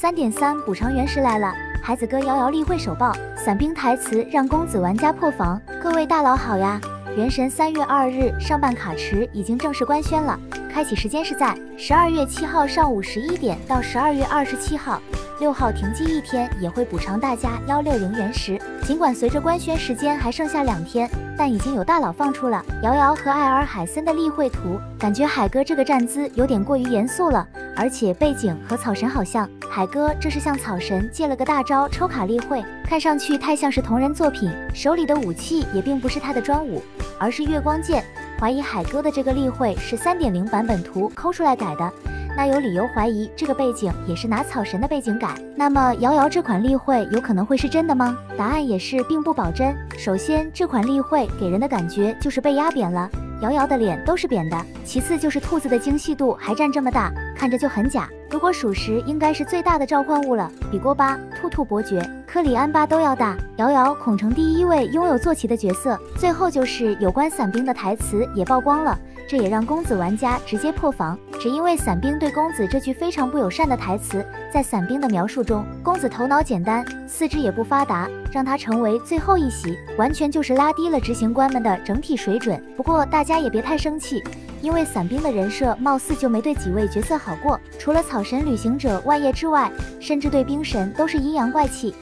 三点三补偿原石来了，孩子哥遥遥例会首曝，伞兵台词让公子玩家破防。各位大佬好呀！原神三月二日上半卡池已经正式官宣了，开启时间是在十二月七号上午十一点到十二月二十七号。六号停机一天也会补偿大家幺六零原石。尽管随着官宣时间还剩下两天，但已经有大佬放出了瑶瑶和艾尔海森的例会图，感觉海哥这个站姿有点过于严肃了，而且背景和草神好像。海哥这是向草神借了个大招抽卡例会，看上去太像是同人作品，手里的武器也并不是他的专武，而是月光剑。怀疑海哥的这个例会是三点零版本图抠出来改的。那有理由怀疑这个背景也是拿草神的背景改。那么瑶瑶这款例会有可能会是真的吗？答案也是并不保真。首先，这款例会给人的感觉就是被压扁了，瑶瑶的脸都是扁的。其次就是兔子的精细度还占这么大，看着就很假。如果属实，应该是最大的召唤物了，比锅巴、兔兔伯爵、克里安巴都要大。瑶瑶恐成第一位拥有坐骑的角色。最后就是有关伞兵的台词也曝光了。这也让公子玩家直接破防，只因为伞兵对公子这句非常不友善的台词，在伞兵的描述中，公子头脑简单，四肢也不发达，让他成为最后一席，完全就是拉低了执行官们的整体水准。不过大家也别太生气，因为伞兵的人设貌似就没对几位角色好过，除了草神旅行者万叶之外，甚至对冰神都是阴阳怪气。